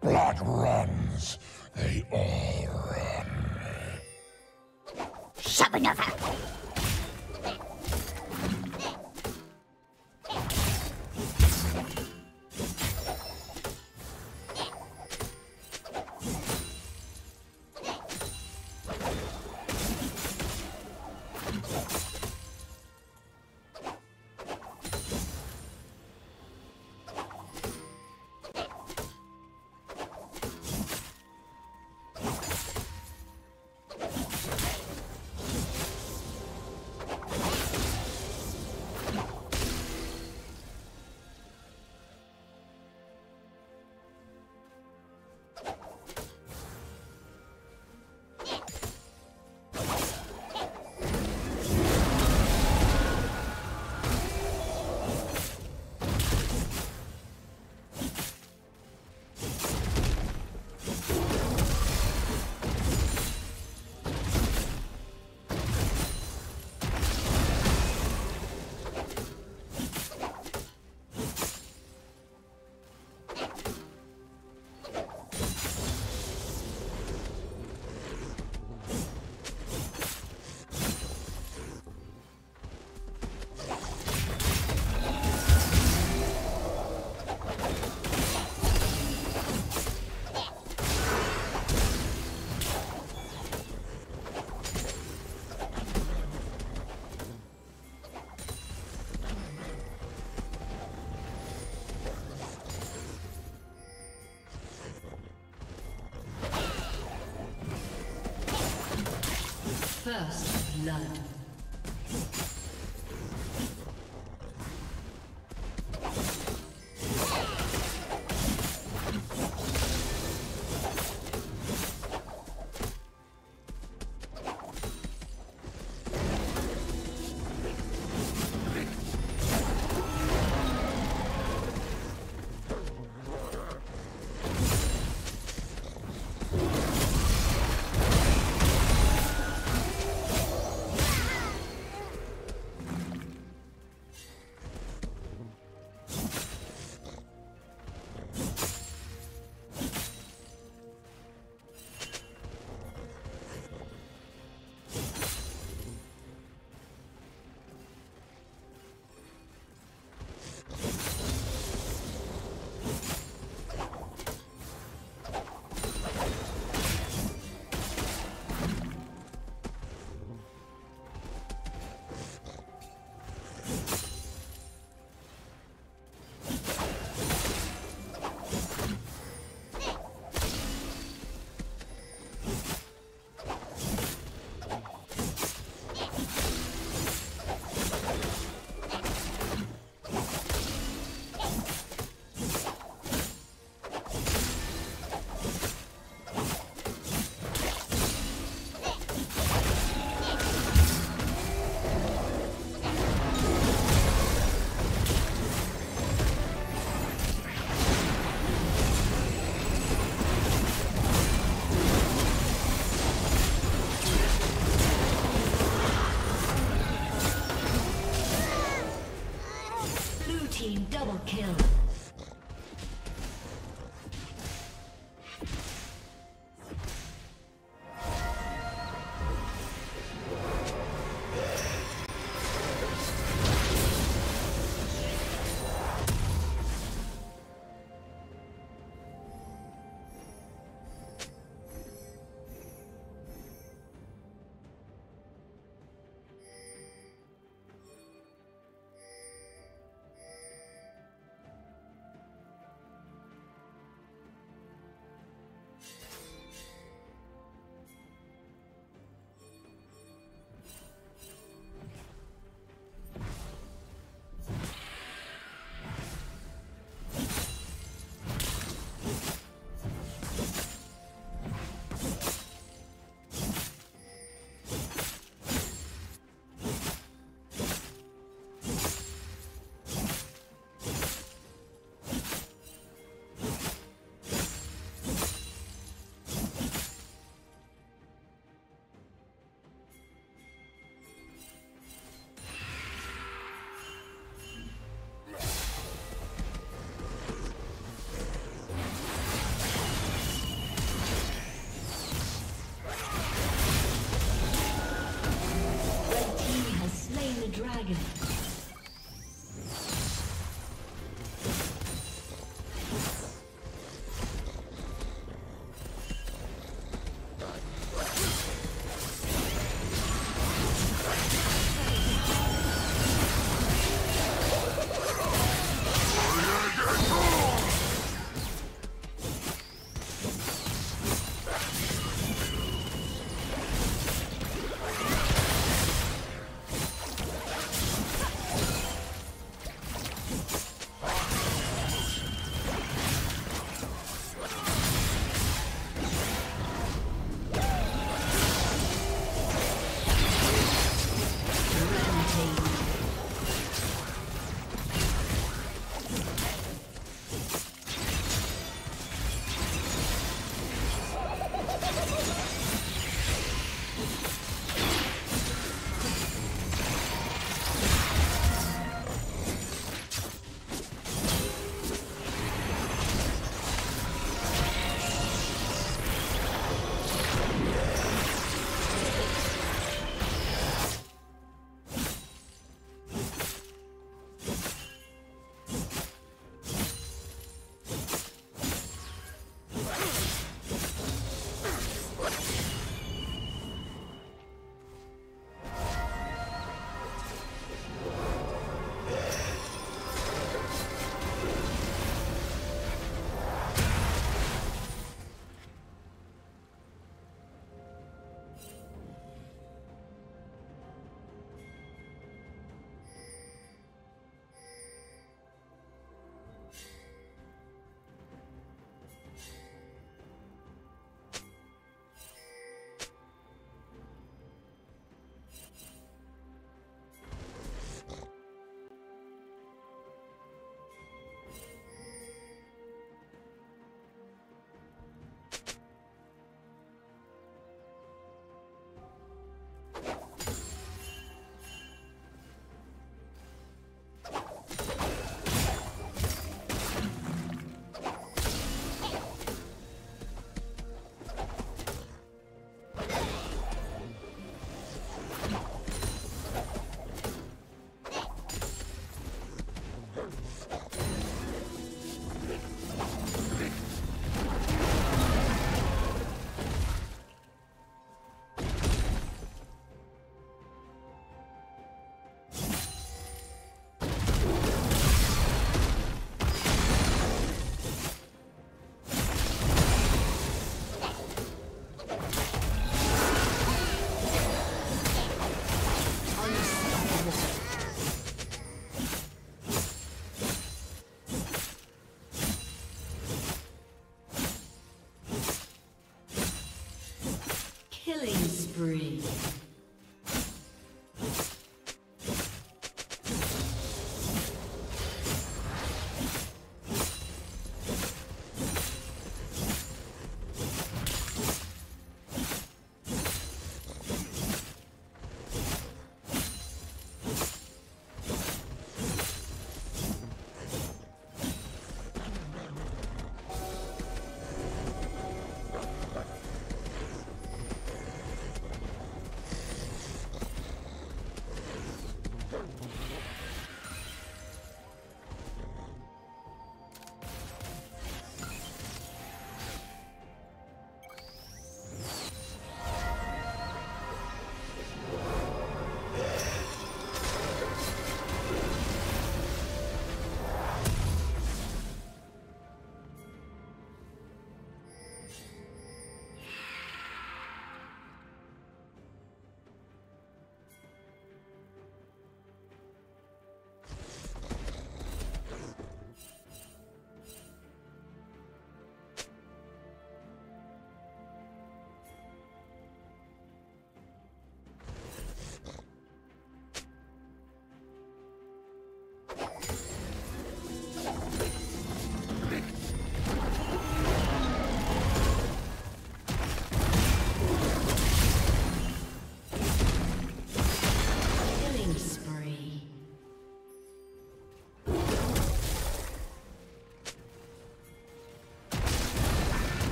Blood runs. They all run. Shabanova! First blood.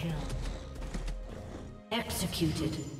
Kill. Executed.